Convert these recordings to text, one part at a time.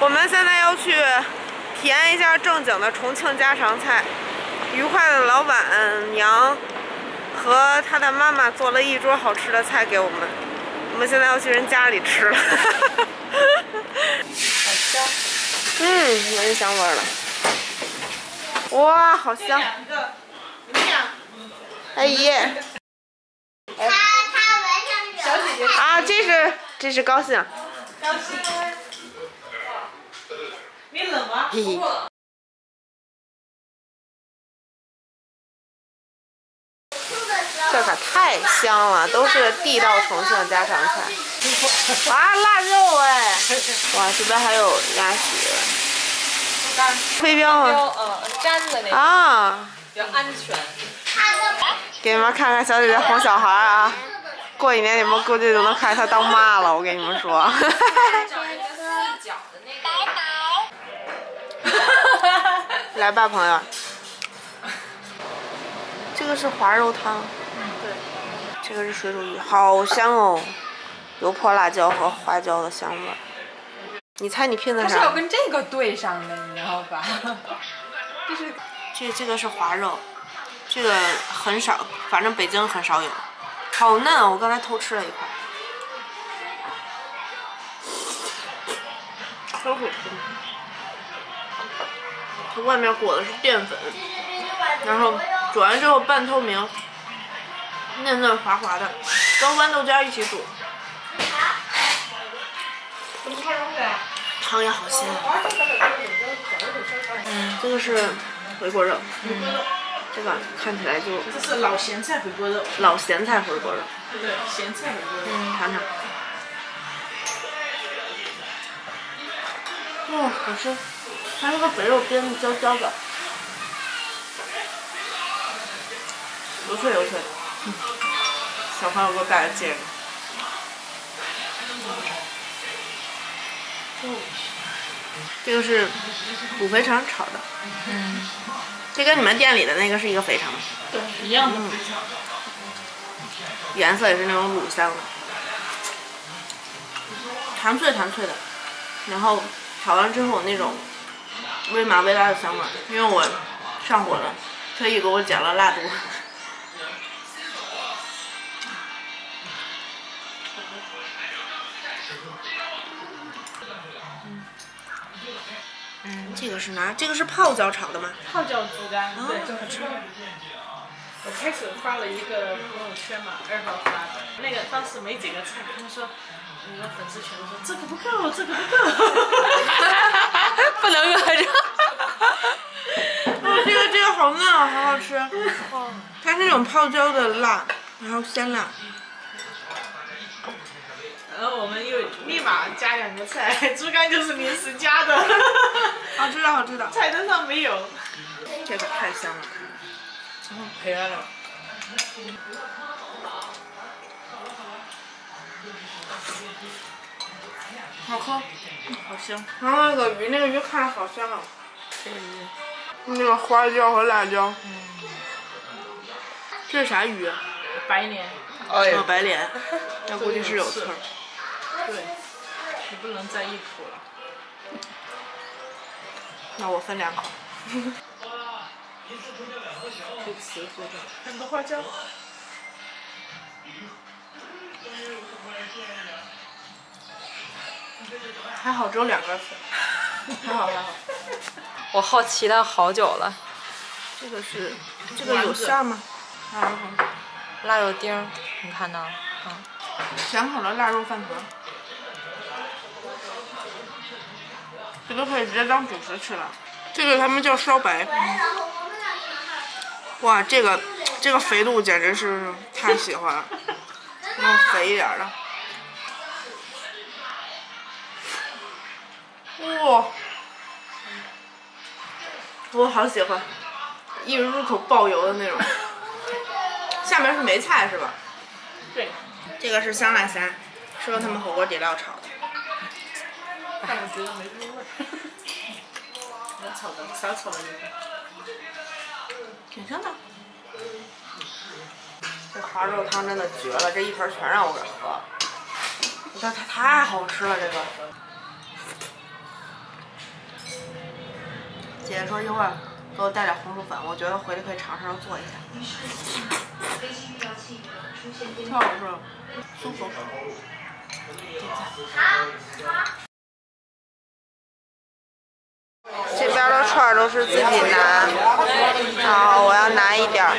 我们现在要去体验一下正经的重庆家常菜。愉快的老板娘和她的妈妈做了一桌好吃的菜给我们，我们现在要去人家里吃了。好香。嗯，闻香味儿了。哇，好香！哎耶！他他闻上去了。啊，这是这是高兴。高兴。你冷吗？嘿嘿。这可太香了，都是地道重庆家常菜。啊，腊肉哎！哇，这边还有鸭血。飞镖吗？呃粘的那个啊，比较安全。给你们看看小姐姐哄小孩啊！过几年你们估计就能看见她当妈了，我跟你们说。来吧，朋友。这个是滑肉汤。对。这个是水煮鱼，好香哦，油泼辣椒和花椒的香味儿。你猜你拼的它是要啥？跟这个对上的，你知道吧？这是这这个是滑肉，这个很少，反正北京很少有。好嫩哦，我刚才偷吃了一块。超好吃。它外面裹的是淀粉，然后煮完之后半透明，嫩嫩滑滑的，跟豌豆尖一起煮，汤也好鲜啊。嗯，这个是回锅肉，这个看起来就这是老咸菜回锅肉，老咸菜回锅肉，对，咸菜回锅肉。尝尝。哇，好吃！它那个肥肉煸的焦焦的，油脆油脆的。小朋友给我带的戒指。这个是卤肥肠炒的，嗯，这跟你们店里的那个是一个肥肠，对，一样的。颜色也是那种卤香的，弹脆弹脆的，然后炒完之后那种微麻微辣的香味儿，因为我上火了，特意给我减了辣度。嗯，这个是拿这个是泡椒炒的吗？泡椒猪肝，哦对，好吃。我开始发了一个朋友圈嘛，二号发的，那个当时没几个菜，他们说，你们粉丝全都说这个不够，这个不够。不能搁这。哦，这个这个好嫩啊，好好吃。那种泡椒的辣，然后鲜辣。然后我们又立马加两个菜，猪肝就是临时加的，好吃的，好吃的。菜单上没有。这个太香了。嗯赔了。好喝，好香。然后那个鱼，那个鱼看着好香啊。这个鱼，那个花椒和辣椒。这是啥鱼啊？白鲢。哦，白鲢。那估计是有刺儿。对，你不能再一口了。那我分两口。花椒。还好只有两根刺。还好还好。我好奇它好久了。这个是，这个有馅儿吗？腊肉饭，腊肉丁，你看到？嗯。咸口的腊肉饭团。这都可以直接当主食吃了。这个他们叫烧白。哇，这个这个肥度简直是太喜欢了，弄肥一点的。哇，我好喜欢，一入口爆油的那种。下面是梅菜是吧？对。这个是香辣虾，是用他们火锅底料炒的。但我觉得没什么味儿。能炒的，少炒的那个。挺香的。这滑肉汤真的绝了，这一盆全让我给喝了。这它太好吃了，这个。姐姐说一会儿给我带点红薯粉，我觉得回去可以尝试着做一下。特好吃，舒服。这边的串儿都是自己拿，然后我要拿一点儿。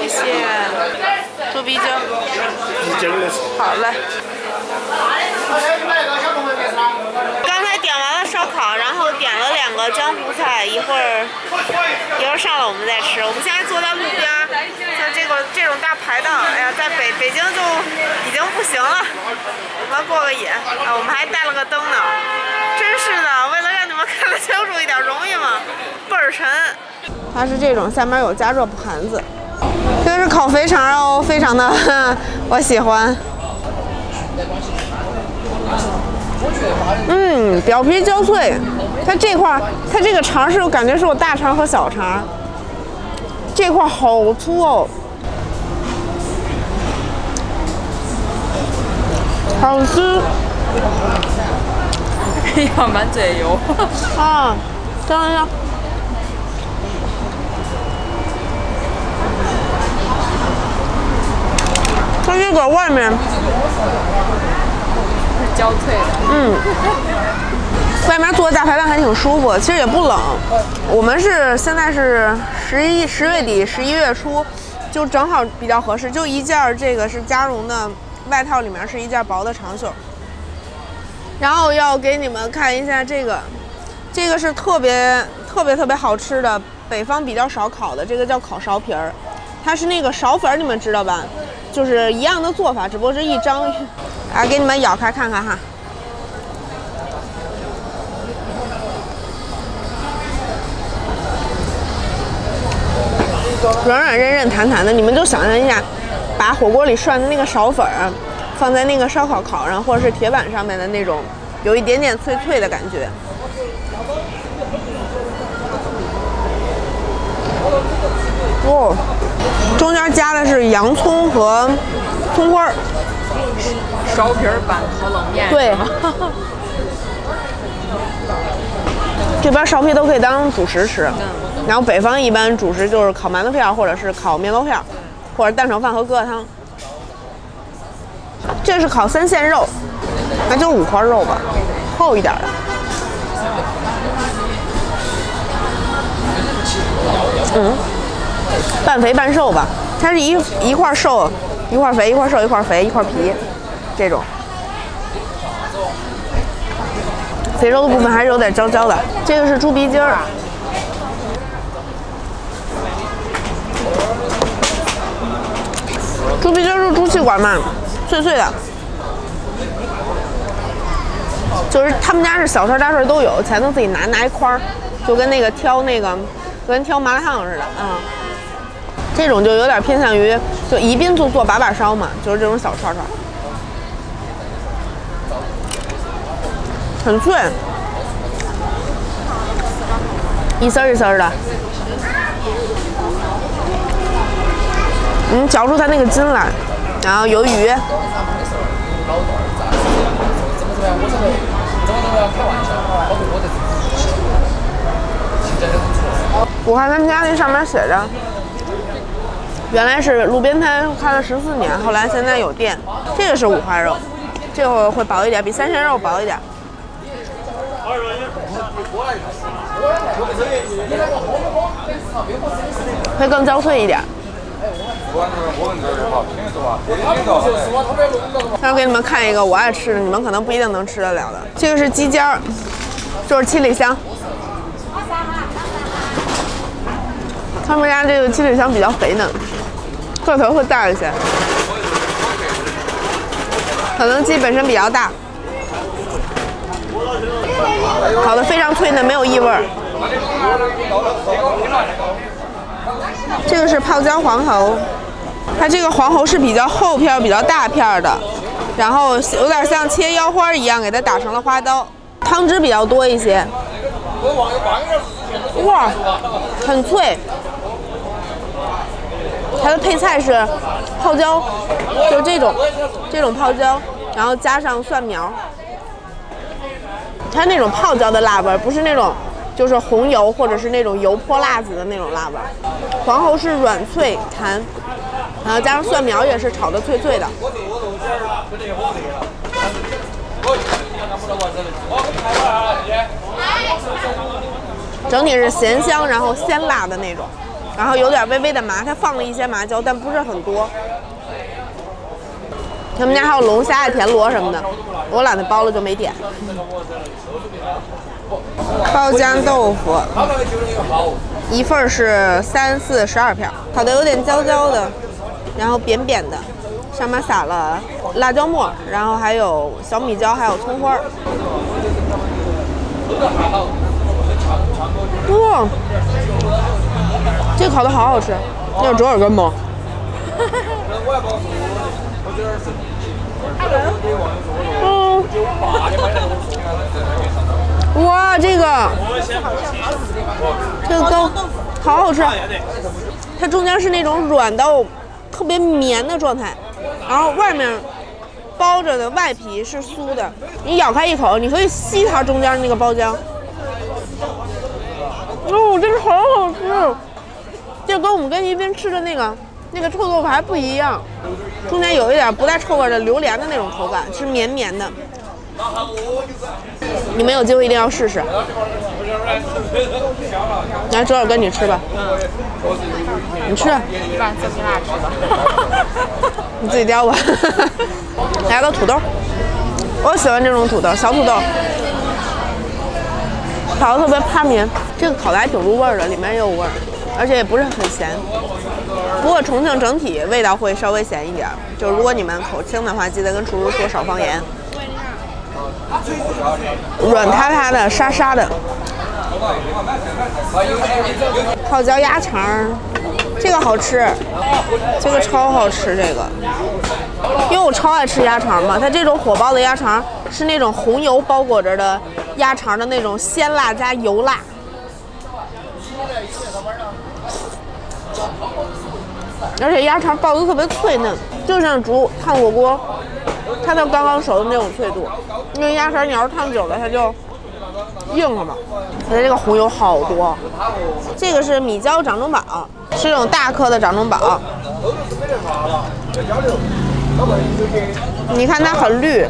谢谢，猪鼻筋儿。好嘞。刚才点完了烧烤，然后点了两个江湖菜，一会儿一会儿上了我们再吃。我们现在坐在路边儿，像这个这种大排档，哎呀，在北北京就已经不行了。我们过个瘾，啊，我们还带了个灯呢。真是的，为了让你们看得清楚一点，容易吗？倍儿沉。它是这种，下面有加热盘子。这是烤肥肠哦，非常的 我喜欢。嗯，表皮焦脆，它这块儿，它这个肠是我感觉是我大肠和小肠，这块好粗哦，好吃。哎呀满嘴油。啊，等一下。它这个外面焦脆的。嗯，外面做的大排档还挺舒服，其实也不冷。我们是现在是十一十月底十一月初，就正好比较合适。就一件这个是加绒的外套，里面是一件薄的长袖。然后要给你们看一下这个，这个是特别特别特别好吃的，北方比较少烤的，这个叫烤苕皮儿。它是那个苕粉，你们知道吧？就是一样的做法，只不过是一张。啊，给你们咬开看看哈。软软韧韧弹弹的，你们就想象一下，把火锅里涮的那个苕粉儿放在那个烧烤烤上或者是铁板上面的那种，有一点点脆脆的感觉。哦，中间加的是洋葱和葱花儿。苕皮儿拌烤冷面。对。这边苕皮都可以当主食吃，然后北方一般主食就是烤馒头片儿或者是烤面包片儿，或者蛋炒饭和疙瘩汤。这是烤三线肉，那就五花肉吧，厚一点的。嗯，半肥半瘦吧，它是一一块瘦，一块肥，一块瘦，一块肥，一块皮，这种。肥肉的部分还是有点焦焦的。这个是猪鼻筋儿，猪鼻筋儿是猪气管嘛，脆脆的。就是他们家是小串大串都有，全都自己拿拿一块儿，就跟那个挑那个，跟挑麻辣烫似的，嗯。这种就有点偏向于，就宜宾就做把把烧嘛，就是这种小串串。很脆，一丝儿一丝儿的。嗯，嚼出它那个筋来，然后鱿鱼。我看他们家那上面写着，原来是路边摊开了十四年，后来现在有店。这个是五花肉，这个会薄一点，比三鲜肉薄一点。会更焦脆一点。再给你们看一个我爱吃的，你们可能不一定能吃得了的。这个是鸡尖儿，就是七里香。他们家这个七里香比较肥嫩，个头会大一些。可能鸡本身比较大。烤的非常脆嫩，没有异味。这个是泡椒黄喉，它这个黄喉是比较厚片、比较大片的，然后有点像切腰花一样，给它打成了花刀，汤汁比较多一些。哇，很脆。它的配菜是泡椒，就这种这种泡椒。然后加上蒜苗。它那种泡椒的辣味儿，不是那种就是红油或者是那种油泼辣子的那种辣味儿。黄喉是软脆弹，然后加上蒜苗也是炒的脆脆的。整体是咸香，然后鲜辣的那种，然后有点微微的麻，它放了一些麻椒，但不是很多。他们家还有龙虾、田螺什么的，我懒得包了就没点。爆浆豆腐，一份是三四十二片，烤的有点焦焦的，然后扁扁的，上面撒了辣椒末，然后还有小米椒，还有葱花。哇，这烤的好好吃，那有折耳根吗？嗯，哇，这个。这个糕好好吃，它中间是那种软到特别绵的状态，然后外面包着的外皮是酥的，你咬开一口，你可以吸它中间那个包浆。哦，这个好好吃，这跟我们跟宜宾吃的那个那个臭豆腐还不一样，中间有一点不带臭味的榴莲的那种口感，是绵绵的。你们有机会一定要试试。来，周尔根你吃吧。你吃。一般小皮辣吃吧。你自己叼吧。来个土豆，我喜欢这种土豆，小土豆。烤的特别趴绵，这个烤的还挺入味的，里面也有味儿，而且也不是很咸。不过重庆整体味道会稍微咸一点，就如果你们口轻的话，记得跟厨师说少放盐。软塌塌的，沙沙的。泡椒鸭肠，这个好吃，这个超好吃，这个。因为我超爱吃鸭肠嘛，它这种火爆的鸭肠是那种红油包裹着的鸭肠的那种鲜辣加油辣。而且鸭肠爆的特别脆嫩，就像煮烫火锅，它都刚刚熟的那种脆度。因为鸭肠你要是烫久了，它就硬了嘛。它这个红油好多，这个是米椒掌中宝，是这种大颗的掌中宝。你看它很绿，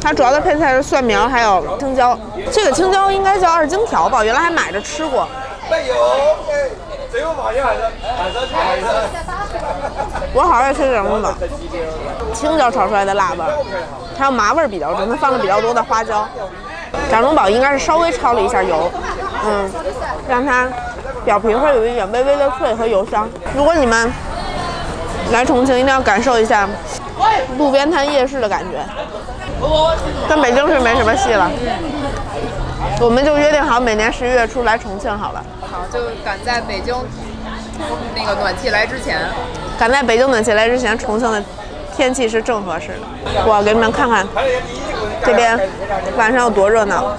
它主要的配菜是蒜苗还有青椒。这个青椒应该叫二荆条吧？原来还买着吃过。我好爱吃掌中宝，青椒炒出来的辣味，还有麻味比较重，它放了比较多的花椒。掌中宝应该是稍微焯了一下油，嗯，让它表皮会有一点微微的脆和油香。如果你们来重庆，一定要感受一下路边摊夜市的感觉，跟北京是没什么戏了。我们就约定好每年十一月初来重庆好了。好，就赶在北京那个暖气来之前。赶在北京暖气来之前，重庆的天气是正合适的。我给你们看看这边晚上有多热闹。